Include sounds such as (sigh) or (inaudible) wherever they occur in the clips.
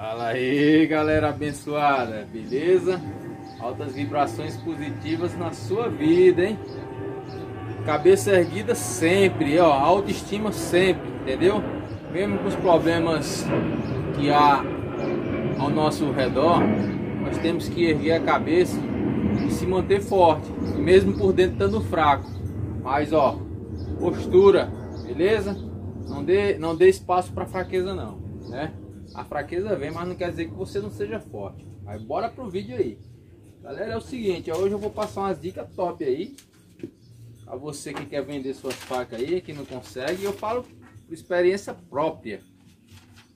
Fala aí, galera abençoada, beleza? Altas vibrações positivas na sua vida, hein? Cabeça erguida sempre, ó, autoestima sempre, entendeu? Mesmo com os problemas que há ao nosso redor, nós temos que erguer a cabeça e se manter forte, mesmo por dentro estando fraco. Mas ó, postura, beleza? Não dê, não dê espaço para fraqueza não, né? A fraqueza vem, mas não quer dizer que você não seja forte. Mas bora pro vídeo aí. Galera, é o seguinte, hoje eu vou passar umas dicas top aí. A você que quer vender suas facas aí, que não consegue. Eu falo por experiência própria,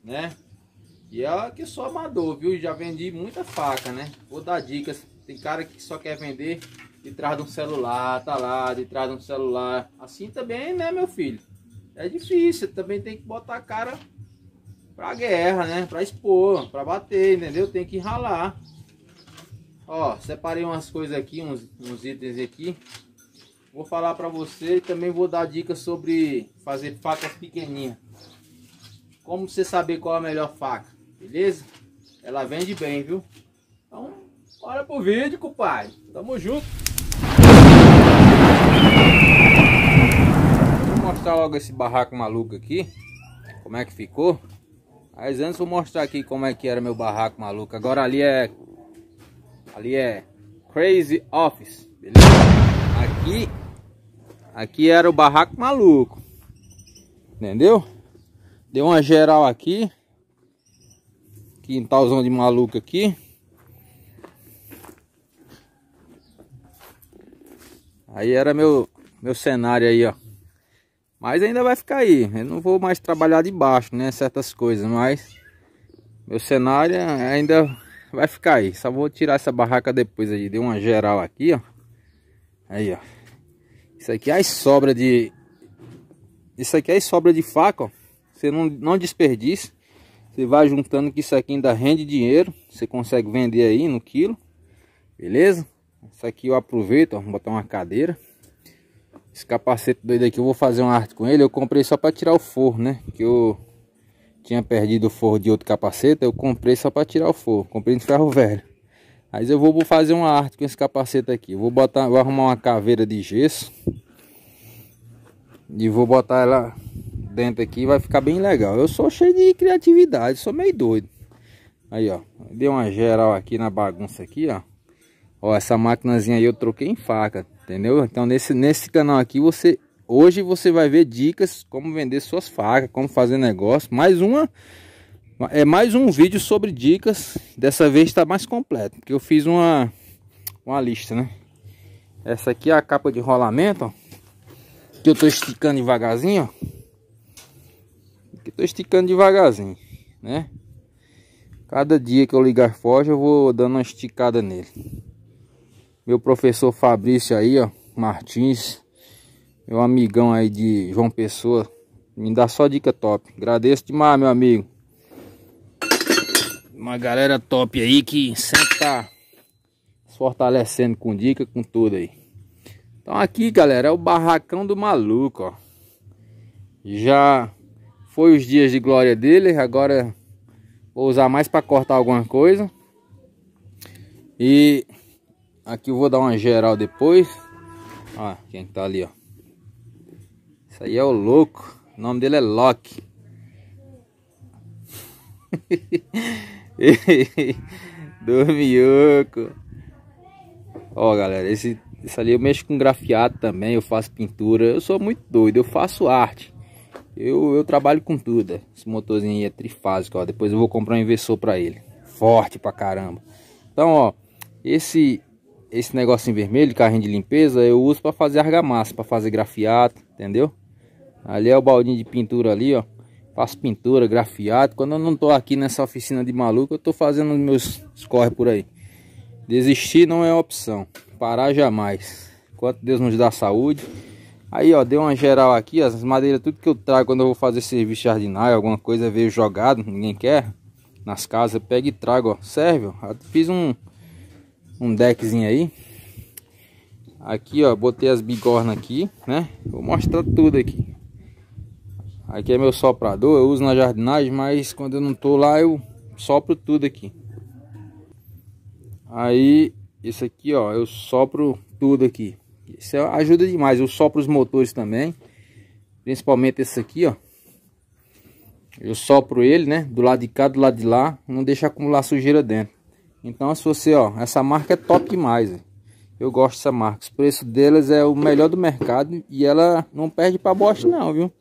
né? E é que sou amador, viu? Já vendi muita faca, né? Vou dar dicas. Tem cara que só quer vender de trás de um celular, tá lá, de trás de um celular. Assim também, né, meu filho? É difícil, também tem que botar a cara pra guerra, né? Pra expor, pra bater, entendeu? Tem que ralar. Ó, separei umas coisas aqui, uns, uns itens aqui. Vou falar pra você e também vou dar dicas sobre fazer facas pequenininhas. Como você saber qual é a melhor faca, beleza? Ela vende bem, viu? Então, bora pro vídeo, compadre. Tamo junto. Vou mostrar logo esse barraco maluco aqui. Como é que ficou. Mas antes vou mostrar aqui como é que era meu barraco maluco. Agora ali é... Ali é Crazy Office, beleza? Aqui... Aqui era o barraco maluco. Entendeu? Deu uma geral aqui. Quintalzão de maluco aqui. Aí era meu, meu cenário aí, ó. Mas ainda vai ficar aí. Eu não vou mais trabalhar de baixo, né? Certas coisas, mas meu cenário ainda vai ficar aí. Só vou tirar essa barraca depois aí. Deu uma geral aqui, ó. Aí, ó. Isso aqui é as sobras de... Isso aqui é as sobras de faca, ó. Você não, não desperdice. Você vai juntando que isso aqui ainda rende dinheiro. Você consegue vender aí no quilo. Beleza? Isso aqui eu aproveito, ó. Vou botar uma cadeira. Esse capacete doido aqui, eu vou fazer uma arte com ele. Eu comprei só para tirar o forro, né? Que eu tinha perdido o forro de outro capacete. Eu comprei só para tirar o forro. Comprei de ferro velho. Mas eu vou fazer uma arte com esse capacete aqui. Eu vou botar, vou arrumar uma caveira de gesso. E vou botar ela dentro aqui. Vai ficar bem legal. Eu sou cheio de criatividade. Sou meio doido. Aí, ó. Dei uma geral aqui na bagunça aqui, ó. Ó, essa máquinazinha aí eu troquei em faca. Entendeu? Então nesse, nesse canal aqui você hoje você vai ver dicas como vender suas facas, como fazer negócio. Mais uma é mais um vídeo sobre dicas. Dessa vez está mais completo, porque eu fiz uma uma lista, né? Essa aqui é a capa de rolamento, ó, que eu tô esticando devagarzinho, ó. Que tô esticando devagarzinho, né? Cada dia que eu ligar forja, eu vou dando uma esticada nele. Meu professor Fabrício aí, ó, Martins, meu amigão aí de João Pessoa, me dá só dica top. Agradeço demais, meu amigo. Uma galera top aí que sempre tá se fortalecendo com dica, com tudo aí. Então aqui, galera, é o barracão do maluco, ó. Já foi os dias de glória dele, agora vou usar mais para cortar alguma coisa. E Aqui eu vou dar uma geral depois. Ó, quem tá ali, ó. Isso aí é o louco. O nome dele é Loki. (laughs) Dormioco. Ó, galera, esse, esse ali eu mexo com grafiado também. Eu faço pintura. Eu sou muito doido. Eu faço arte. Eu, eu trabalho com tudo. Esse motorzinho aí é trifásico, ó. Depois eu vou comprar um inversor pra ele. Forte pra caramba. Então, ó. Esse esse negocinho vermelho, carrinho de limpeza, eu uso para fazer argamassa, para fazer grafiato, entendeu? Ali é o baldinho de pintura ali, ó. Faço pintura, grafiato. Quando eu não tô aqui nessa oficina de maluco, eu tô fazendo meus escorre por aí. Desistir não é opção. Parar jamais. Enquanto Deus nos dá saúde. Aí, ó, deu uma geral aqui, as madeiras, tudo que eu trago quando eu vou fazer serviço jardinário, alguma coisa veio jogado, ninguém quer. Nas casas, eu pego e trago, ó. Serve, ó. Fiz um um deckzinho aí. Aqui, ó, botei as bigornas aqui, né? Vou mostrar tudo aqui. Aqui é meu soprador, eu uso na jardinagem, mas quando eu não tô lá, eu sopro tudo aqui. Aí, isso aqui, ó, eu sopro tudo aqui. Isso ajuda demais. Eu sopro os motores também. Principalmente esse aqui, ó. Eu sopro ele, né? Do lado de cá, do lado de lá. Não deixa acumular sujeira dentro. Então, se você, ó, essa marca é top demais. Eu gosto dessa marca. O preço delas é o melhor do mercado. E ela não perde pra Bosch não, viu?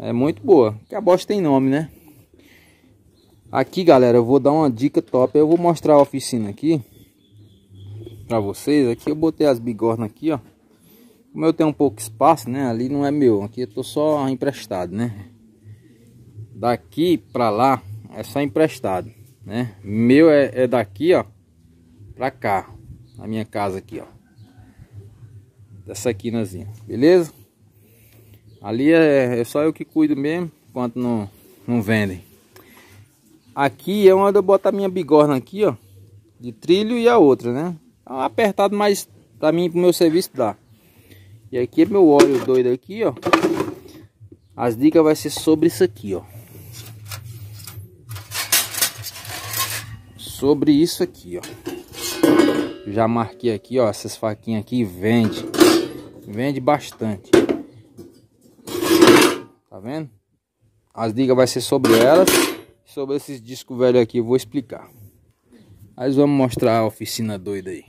É muito boa. Porque a Bosch tem nome, né? Aqui, galera, eu vou dar uma dica top. Eu vou mostrar a oficina aqui. Pra vocês. Aqui eu botei as bigornas aqui, ó. Como eu tenho um pouco espaço, né? Ali não é meu. Aqui eu tô só emprestado, né? Daqui pra lá é só emprestado, né? Meu é, é daqui, ó. Pra cá. Na minha casa aqui, ó. Dessa quinazinha. Beleza? Ali é, é só eu que cuido mesmo. Enquanto não, não vendem. Aqui é onde eu boto a minha bigorna aqui, ó. De trilho e a outra, né? É apertado, mas pra mim, pro meu serviço dá. E aqui é meu óleo doido aqui, ó. As dicas vai ser sobre isso aqui, ó. Sobre isso aqui, ó. Já marquei aqui, ó. Essas faquinhas aqui vende. Vende bastante. Tá vendo? As dicas vai ser sobre elas. Sobre esses discos velhos aqui eu vou explicar. Mas vamos mostrar a oficina doida aí.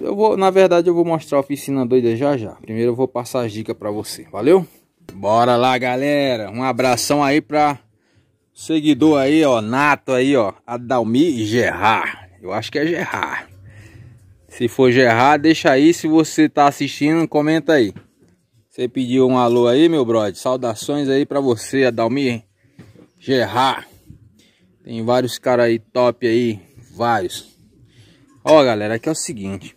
Eu, vou, na verdade, eu vou mostrar a oficina doida já já. Primeiro eu vou passar as dicas para você, valeu? Bora lá, galera. Um abração aí para seguidor aí, ó, nato aí, ó, Adalmi Gerard. Eu acho que é Gerard. Se for Gerard, deixa aí. Se você tá assistindo, comenta aí. Você pediu um alô aí, meu brother. Saudações aí para você, Adalmi Gerard. Tem vários caras aí top aí, vários. Ó, galera, aqui é o seguinte.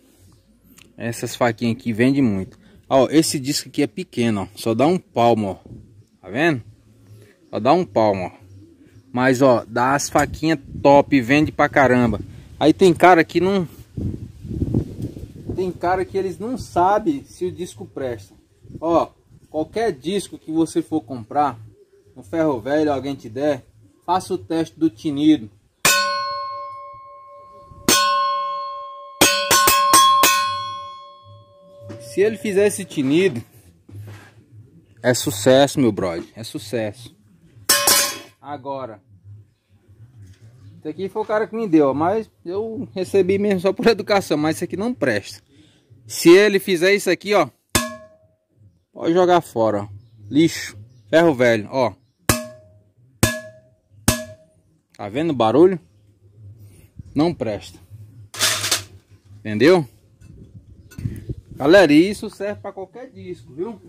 Essas faquinhas aqui vendem muito. Ó, esse disco aqui é pequeno, ó. Só dá um palmo, ó. Tá vendo? Só dá um palmo, ó. Mas, ó, dá as faquinhas top, vende pra caramba. Aí tem cara que não... Tem cara que eles não sabem se o disco presta. Ó, qualquer disco que você for comprar, um ferro velho, alguém te der, faça o teste do tinido. Se ele fizer esse tinido, é sucesso, meu brother. É sucesso. Agora, isso aqui foi o cara que me deu, mas eu recebi mesmo só por educação, mas isso aqui não presta. Se ele fizer isso aqui, ó, pode jogar fora, ó. Lixo, ferro velho, ó. Tá vendo o barulho? Não presta. Entendeu? Galera, isso serve para qualquer disco, viu?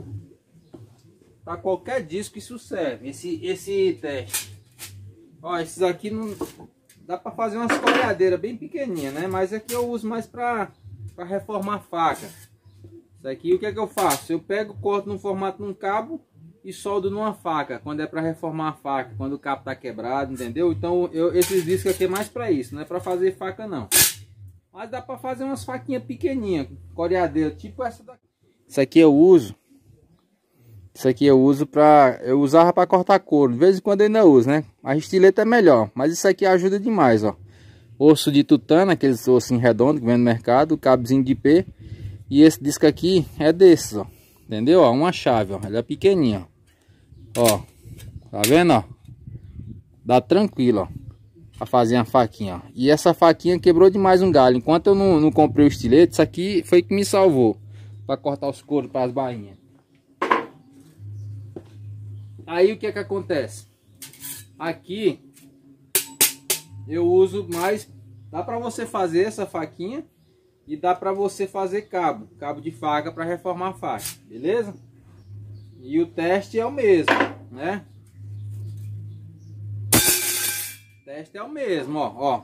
Para qualquer disco isso serve, esse, esse teste. Ó, esses aqui não... Dá para fazer umas coreadeiras bem pequenininhas, né? Mas aqui eu uso mais para reformar faca. Isso aqui o que é que eu faço? Eu pego, corto no formato de um cabo e soldo numa faca. Quando é para reformar a faca, quando o cabo tá quebrado, entendeu? Então eu, esses discos aqui é mais para isso, não é para fazer faca não. Mas dá para fazer umas faquinhas pequenininhas, coreadeira, tipo essa daqui. Isso aqui eu uso. Isso aqui eu uso para eu usava para cortar couro. De vez em quando eu ainda uso, né? A estileta é melhor, mas isso aqui ajuda demais, ó. Osso de tutano, aqueles ossinhos redondos que vem no mercado, cabozinho de P. E esse disco aqui é desses, ó. Entendeu? Ó, uma chave, ó. Ele é pequenininho, ó. Ó. Tá vendo, ó? Dá tranquilo, ó a fazer uma faquinha, ó. E essa faquinha quebrou demais um galho. Enquanto eu não, não comprei o estilete, isso aqui foi que me salvou. Para cortar os couros para as bainhas. Aí o que é que acontece? Aqui eu uso mais... Dá para você fazer essa faquinha e dá para você fazer cabo. Cabo de faca para reformar a faca. Beleza? E o teste é o mesmo, né? teste é o mesmo, ó, ó.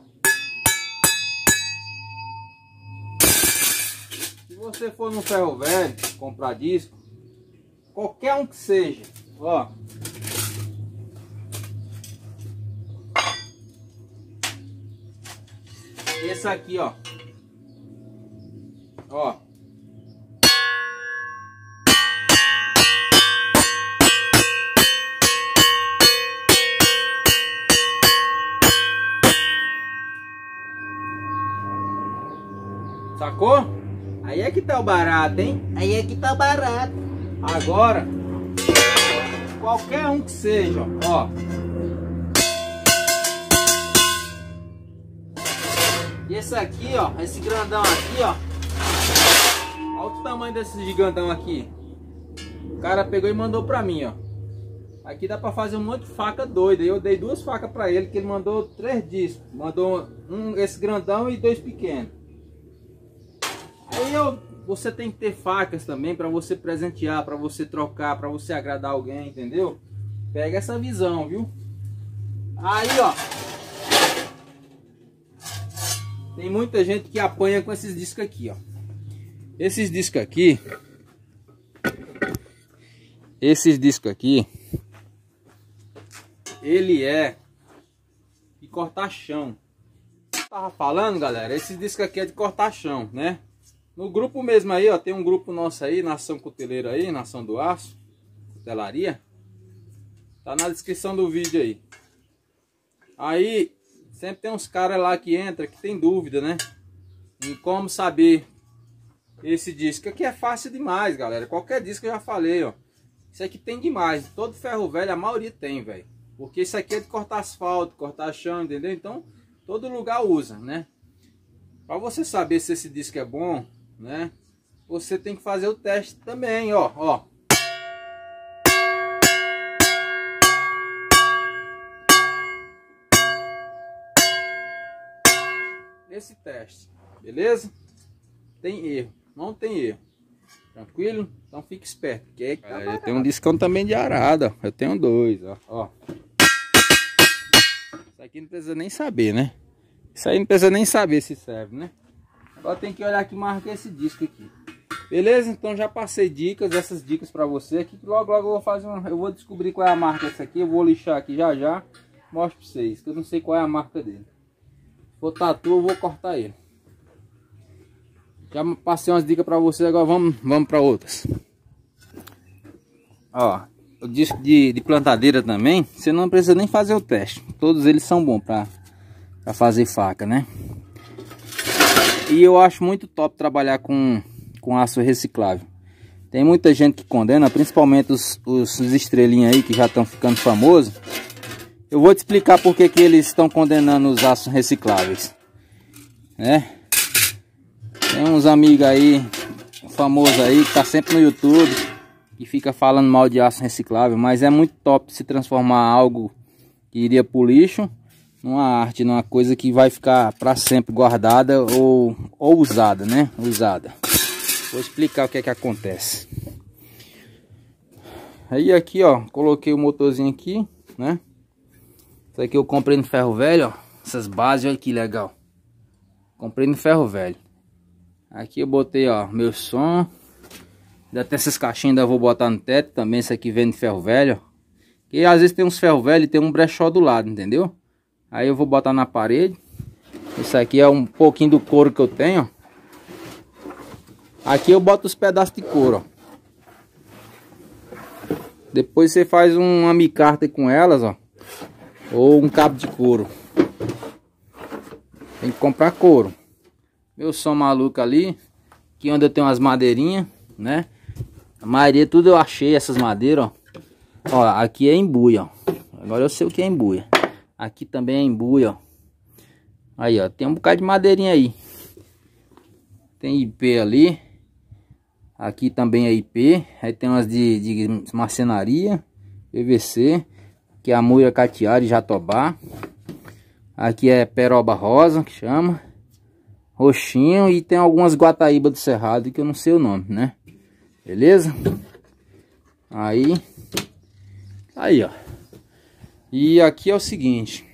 Se você for no ferro velho comprar disco, qualquer um que seja, ó. essa aqui, ó. Ó. Sacou? Aí é que tá o barato, hein? Aí é que tá o barato. Agora, qualquer um que seja, ó. Esse aqui, ó, esse grandão aqui, ó. Olha o tamanho desse gigantão aqui. O cara pegou e mandou pra mim, ó. Aqui dá pra fazer um monte de faca doida. Eu dei duas facas pra ele, que ele mandou três discos. Mandou um, esse grandão e dois pequenos. Aí eu, você tem que ter facas também para você presentear, para você trocar, para você agradar alguém, entendeu? Pega essa visão, viu? Aí, ó. Tem muita gente que apanha com esses discos aqui, ó. Esses discos aqui. Esses discos aqui. Ele é de cortar chão. tava falando, galera, esses discos aqui é de cortar chão, né? No grupo mesmo aí, ó, tem um grupo nosso aí, Nação Cuteleira aí, Nação do Aço, Cutelaria. Tá na descrição do vídeo aí. Aí, sempre tem uns caras lá que entra que tem dúvida, né? Em como saber esse disco. Aqui é fácil demais, galera. Qualquer disco eu já falei, ó. Isso aqui tem demais. Todo ferro velho, a maioria tem, velho. Porque isso aqui é de cortar asfalto, cortar chão, entendeu? Então, todo lugar usa, né? Para você saber se esse disco é bom, né? Você tem que fazer o teste também, ó, ó. Esse teste, beleza? Tem erro, não tem erro. Tranquilo? Então fique esperto. Que é, tá eu tenho um discão também de arada. Eu tenho dois, ó. ó. Isso aqui não precisa nem saber, né? Isso aí não precisa nem saber se serve, né? Agora tem que olhar que marca esse disco aqui. Beleza? Então já passei dicas, essas dicas para você aqui. Logo, logo eu vou fazer uma, eu vou descobrir qual é a marca dessa aqui. Eu vou lixar aqui já já. Mostro para vocês, que eu não sei qual é a marca dele. For tatu, eu vou cortar ele. Já passei umas dicas para você, agora vamos, vamos para outras. Ó, o disco de, de, plantadeira também, você não precisa nem fazer o teste. Todos eles são bons para fazer faca, né? E eu acho muito top trabalhar com, com aço reciclável. Tem muita gente que condena, principalmente os, os, estrelinhos aí que já estão ficando famosos. Eu vou te explicar por que, eles estão condenando os aços recicláveis. Né? Tem uns amigos aí, famosos aí, que tá sempre no YouTube, que fica falando mal de aço reciclável, mas é muito top se transformar algo que iria pro lixo numa arte, numa coisa que vai ficar para sempre guardada ou, ou usada, né? Usada. Vou explicar o que é que acontece. Aí aqui, ó, coloquei o motorzinho aqui, né? Isso aqui eu comprei no ferro velho, ó. Essas bases, olha que legal. Comprei no ferro velho. Aqui eu botei, ó, meu som. Ainda tem essas caixinhas, ainda vou botar no teto também. Isso aqui vem de ferro velho, ó. Que às vezes tem uns ferro velho e tem um brechó do lado, entendeu? Aí eu vou botar na parede. Isso aqui é um pouquinho do couro que eu tenho. Aqui eu boto os pedaços de couro, ó. Depois você faz uma micarta com elas, ó. Ou um cabo de couro. Tem que comprar couro. Meu som maluco ali. Aqui onde eu tenho umas madeirinhas, né? A maioria tudo eu achei essas madeiras, ó. Ó, aqui é embuia, ó. Agora eu sei o que é embuia. Aqui também é embuia, ó. Aí, ó, tem um bocado de madeirinha aí. Tem IP ali. Aqui também é IP. Aí tem umas de, de marcenaria. PVC. Que é a muia cateada e jatobá. Aqui é peroba rosa, que chama. Roxinho. E tem algumas guataíba do cerrado que eu não sei o nome, né? Beleza? Aí. Aí, ó. E aqui é o seguinte.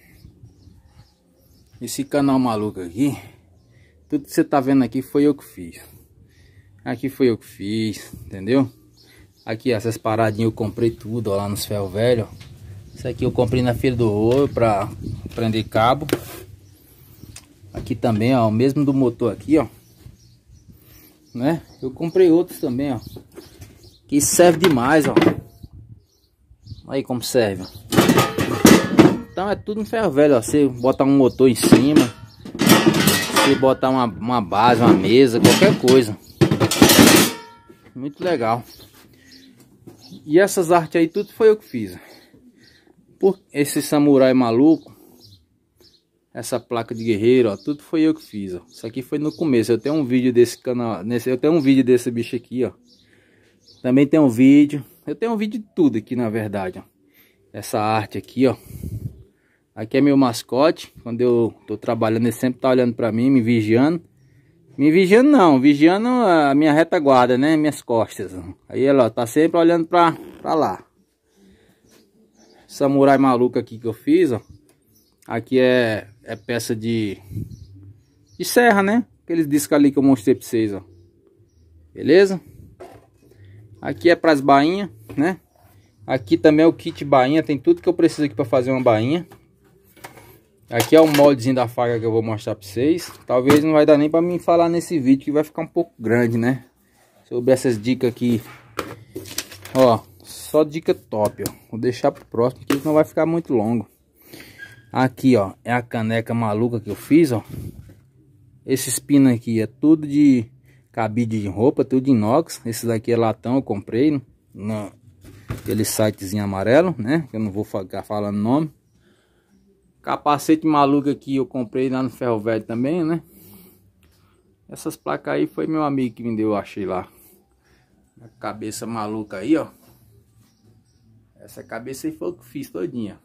Esse canal maluco aqui. Tudo que você tá vendo aqui foi eu que fiz. Aqui foi eu que fiz, entendeu? Aqui essas paradinhas eu comprei tudo ó, lá nos ferro velho. Isso aqui eu comprei na feira do ouro pra prender cabo. Aqui também, ó, o mesmo do motor aqui, ó. Né? Eu comprei outros também, ó. Que serve demais, ó. Aí como serve, Então é tudo em ferro velho, ó. Você botar um motor em cima. Você botar uma, uma base, uma mesa, qualquer coisa. Muito legal. E essas artes aí, tudo foi eu que fiz. Por esse samurai maluco, essa placa de guerreiro, ó, tudo foi eu que fiz, ó. Isso aqui foi no começo. Eu tenho um vídeo desse canal, nesse, eu tenho um vídeo desse bicho aqui, ó. Também tem um vídeo. Eu tenho um vídeo de tudo aqui, na verdade, ó. Essa arte aqui, ó. Aqui é meu mascote. Quando eu tô trabalhando, ele sempre tá olhando pra mim, me vigiando. Me vigiando não, vigiando a minha retaguarda, né? Minhas costas. Aí ela ó, tá sempre olhando pra, pra lá. Samurai maluco aqui que eu fiz, ó. Aqui é, é peça de, de serra, né? Aqueles discos ali que eu mostrei pra vocês, ó. Beleza? Aqui é pras bainhas, né? Aqui também é o kit bainha. Tem tudo que eu preciso aqui pra fazer uma bainha. Aqui é o moldezinho da faca que eu vou mostrar pra vocês. Talvez não vai dar nem pra mim falar nesse vídeo, que vai ficar um pouco grande, né? Sobre essas dicas aqui. Ó, só dica top, ó. Vou deixar pro próximo, que não vai ficar muito longo. Aqui, ó, é a caneca maluca que eu fiz, ó. Esses pinos aqui é tudo de cabide de roupa, tudo de inox. Esse daqui é latão, eu comprei no, aquele sitezinho amarelo, né? Eu não vou ficar falando nome. Capacete maluco aqui eu comprei lá no Ferro Velho também, né? Essas placas aí foi meu amigo que me deu, eu achei lá. A cabeça maluca aí, ó. Essa cabeça aí foi o que fiz todinha.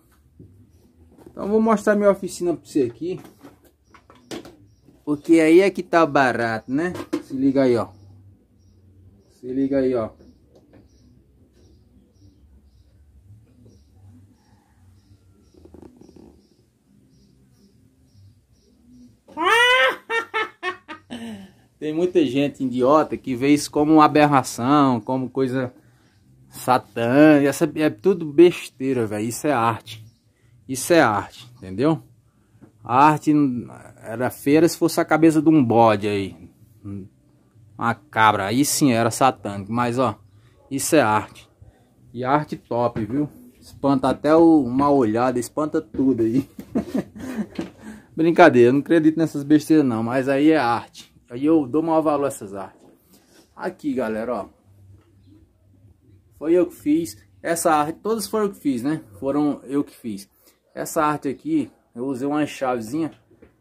Então vou mostrar minha oficina pra você aqui. Porque aí é que tá barato, né? Se liga aí, ó. Se liga aí, ó. (laughs) Tem muita gente idiota que vê isso como uma aberração, como coisa satânica. Essa é tudo besteira, velho. Isso é arte. Isso é arte, entendeu? A arte era feira se fosse a cabeça de um bode aí. Uma cabra. Aí sim era satânico. Mas ó, isso é arte. E arte top, viu? Espanta até o, uma olhada, espanta tudo aí. (laughs) Brincadeira, não acredito nessas besteiras não, mas aí é arte. Aí eu dou maior valor a essas artes. Aqui, galera, ó. Foi eu que fiz. Essa arte, todas foram eu que fiz, né? Foram eu que fiz. Essa arte aqui, eu usei uma chavezinha.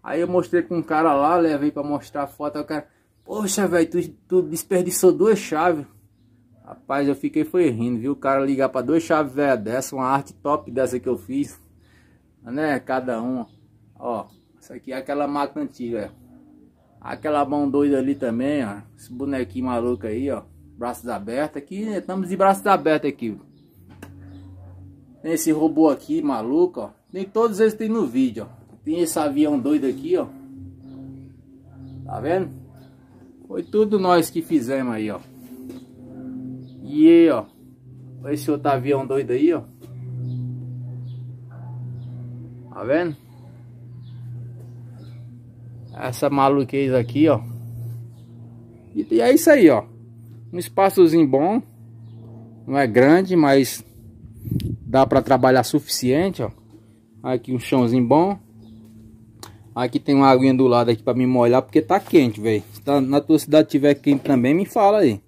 Aí eu mostrei com um cara lá, levei pra mostrar a foto. O cara, poxa, velho, tu, tu desperdiçou duas chaves. Rapaz, eu fiquei foi rindo, viu? O cara ligar pra duas chaves velhas dessa, uma arte top dessa que eu fiz. Né? Cada uma. Ó, essa aqui é aquela máquina antiga, Aquela mão doida ali também, ó. Esse bonequinho maluco aí, ó. Braços abertos. Aqui, estamos de braços abertos aqui. Tem esse robô aqui, maluco, ó. Tem todos eles tem no vídeo, ó. Tem esse avião doido aqui, ó. Tá vendo? Foi tudo nós que fizemos aí, ó. E aí, ó. Esse outro avião doido aí, ó. Tá vendo? essa maluquez aqui, ó. E, e é isso aí, ó. Um espaçozinho bom. Não é grande, mas dá para trabalhar suficiente, ó. Aqui um chãozinho bom. Aqui tem uma aguinha do lado aqui para me molhar, porque tá quente, velho. Se tá, na tua cidade tiver quente também, me fala aí.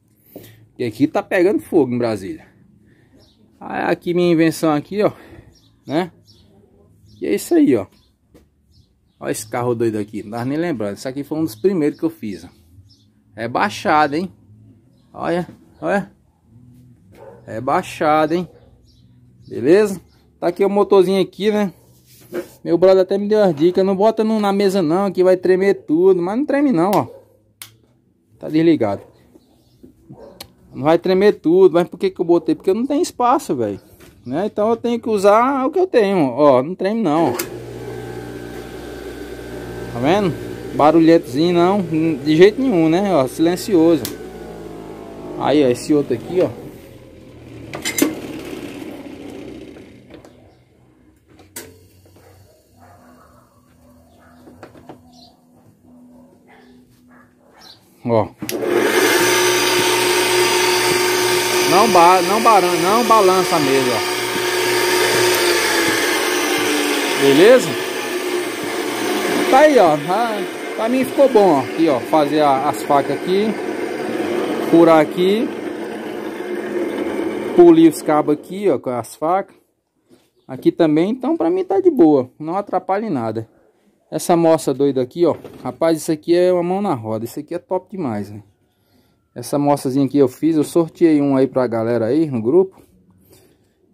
E aqui tá pegando fogo em Brasília. Aí aqui minha invenção aqui, ó. Né? E é isso aí, ó. Olha esse carro doido aqui, não tava nem lembrando. Isso aqui foi um dos primeiros que eu fiz. É baixado, hein? Olha, olha. É baixado, hein? Beleza? Tá aqui o motorzinho aqui, né? Meu brother até me deu as dicas. Não bota no, na mesa não, que vai tremer tudo. Mas não treme não, ó. Tá desligado. Não vai tremer tudo. Mas por que que eu botei? Porque eu não tenho espaço, velho. Né? Então eu tenho que usar o que eu tenho. Ó, não treme não. Tá vendo? Barulhentozinho não, de jeito nenhum, né? Ó, silencioso. Aí, ó, esse outro aqui, ó. Ó. Não, ba não, baran não balança mesmo, ó. Beleza? Tá aí, ó. Pra mim ficou bom, ó. Aqui, ó. Fazer a, as facas aqui. Furar aqui. Polir os cabos aqui, ó. Com as facas. Aqui também. Então pra mim tá de boa. Não atrapalha em nada. Essa moça doida aqui, ó. Rapaz, isso aqui é uma mão na roda. Isso aqui é top demais, né? Essa moçazinha que eu fiz, eu sorteei um aí pra galera aí no grupo.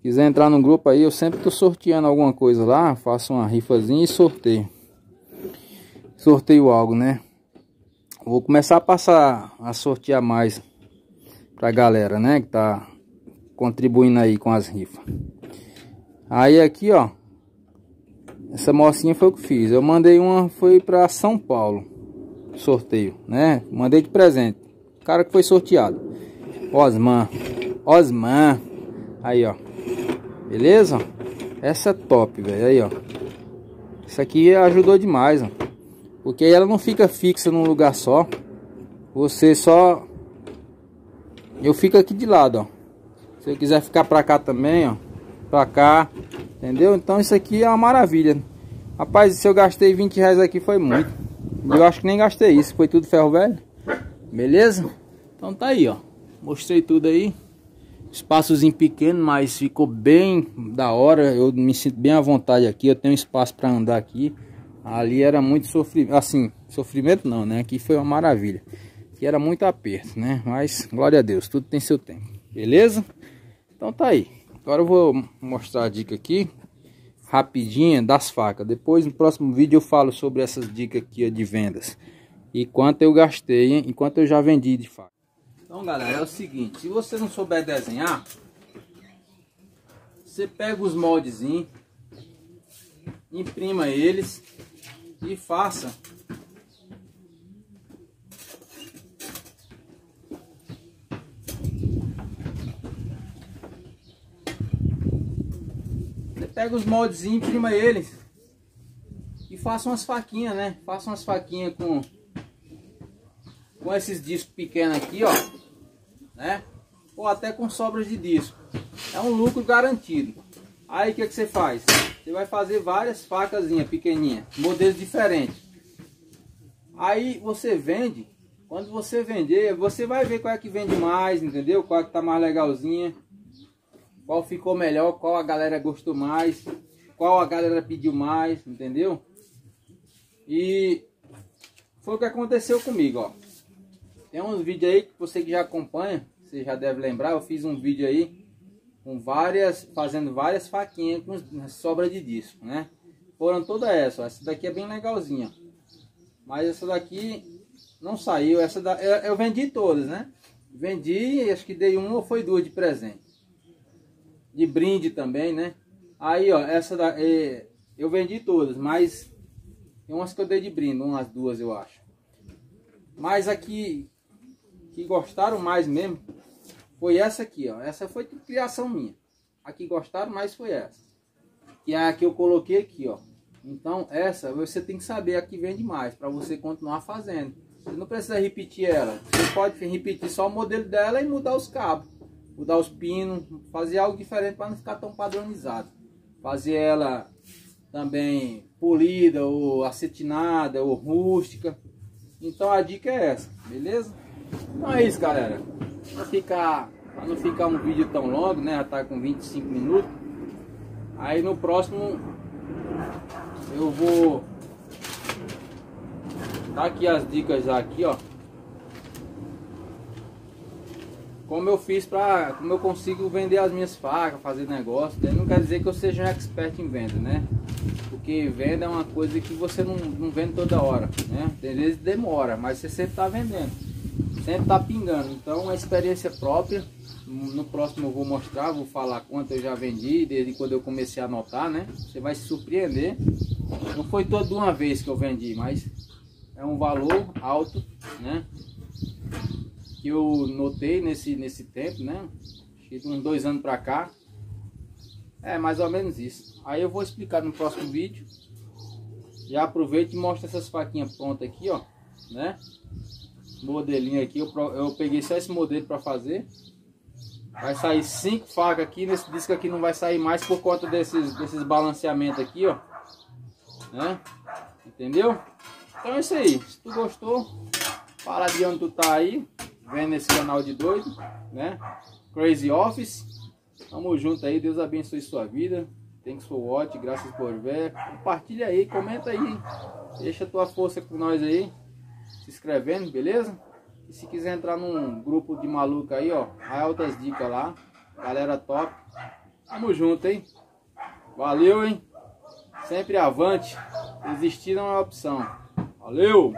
Quiser entrar no grupo aí, eu sempre tô sorteando alguma coisa lá. Faço uma rifazinha e sorteio sorteio algo, né? Vou começar a passar a sortear mais pra galera, né? Que tá contribuindo aí com as rifas. Aí aqui, ó. Essa mocinha foi o que fiz. Eu mandei uma, foi pra São Paulo. Sorteio, né? Mandei de presente. O cara que foi sorteado. Osman. Osman. Aí, ó. Beleza? Essa é top, velho. Aí, ó. Isso aqui ajudou demais, ó. Porque ela não fica fixa num lugar só. Você só... Eu fico aqui de lado, ó. Se eu quiser ficar pra cá também, ó. Pra cá. Entendeu? Então isso aqui é uma maravilha. Rapaz, se eu gastei 20 reais aqui foi muito. Eu acho que nem gastei isso. Foi tudo ferro velho. Beleza? Então tá aí, ó. Mostrei tudo aí. Espaçozinho pequeno, mas ficou bem da hora. Eu me sinto bem à vontade aqui. Eu tenho espaço para andar aqui. Ali era muito sofrimento, assim, sofrimento não, né? Aqui foi uma maravilha. Aqui era muito aperto, né? Mas, glória a Deus, tudo tem seu tempo. Beleza? Então tá aí. Agora eu vou mostrar a dica aqui, rapidinha, das facas. Depois, no próximo vídeo, eu falo sobre essas dicas aqui de vendas. E quanto eu gastei, hein? E quanto eu já vendi de faca. Então, galera, é o seguinte. Se você não souber desenhar, você pega os moldezinhos, imprima eles e faça Você pega os moldes e imprima eles e faça umas faquinhas, né? Faça umas faquinhas com com esses discos pequenos aqui, ó, né? Ou até com sobras de disco. É um lucro garantido. Aí o que, que você faz? Você vai fazer várias facasinhas pequenininhas, modelos diferentes. Aí você vende, quando você vender, você vai ver qual é que vende mais, entendeu? Qual é que tá mais legalzinha, qual ficou melhor, qual a galera gostou mais, qual a galera pediu mais, entendeu? E foi o que aconteceu comigo, ó. Tem uns vídeos aí que você que já acompanha, você já deve lembrar, eu fiz um vídeo aí com várias, fazendo várias faquinhas com sobra de disco, né? Foram todas essas, essa daqui é bem legalzinha. Mas essa daqui não saiu, essa da, eu, eu vendi todas, né? Vendi, acho que dei uma ou foi duas de presente. De brinde também, né? Aí, ó, essa da, eu vendi todas, mas tem umas que eu dei de brinde, umas duas eu acho. Mas aqui, que gostaram mais mesmo, foi essa aqui, ó. Essa foi criação minha. A que gostaram mais foi essa. Que é a que eu coloquei aqui, ó. Então, essa você tem que saber a que vende mais, para você continuar fazendo. Você não precisa repetir ela. Você pode repetir só o modelo dela e mudar os cabos. Mudar os pinos, fazer algo diferente para não ficar tão padronizado. Fazer ela também polida, ou acetinada, ou rústica. Então a dica é essa, beleza? Então é isso, galera. Para ficar, para não ficar um vídeo tão longo, né? Já tá com 25 minutos. Aí no próximo eu vou dar aqui as dicas aqui, ó. Como eu fiz para, como eu consigo vender as minhas facas, fazer negócio. Daí não quer dizer que eu seja um expert em venda, né? Porque venda é uma coisa que você não, não vende toda hora, né? Tem vezes demora, mas você sempre está vendendo sempre tá pingando. Então, uma experiência própria. No próximo eu vou mostrar, vou falar quanto eu já vendi, desde quando eu comecei a anotar, né? Você vai se surpreender. Não foi toda uma vez que eu vendi, mas é um valor alto, né? Que eu notei nesse, nesse tempo, né? Acho uns dois anos pra cá. É mais ou menos isso. Aí eu vou explicar no próximo vídeo. Já aproveito e mostro essas faquinhas prontas aqui, ó. Né? modelinho aqui. Eu, eu peguei só esse modelo para fazer. Vai sair cinco facas aqui. Nesse disco aqui não vai sair mais por conta desses, desses balanceamentos aqui, ó. Né? Entendeu? Então é isso aí. Se tu gostou, fala de onde tu tá aí, vendo esse canal de doido, né? Crazy Office. Tamo junto aí, Deus abençoe sua vida. Thanks for watching, graças por ver. Compartilha aí, comenta aí. Deixa tua força com nós aí. Se inscrevendo, beleza? Se quiser entrar num grupo de maluco aí, ó. Altas dicas lá. Galera top. Tamo junto, hein? Valeu, hein? Sempre avante. Desistir não é opção. Valeu!